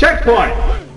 Checkpoint!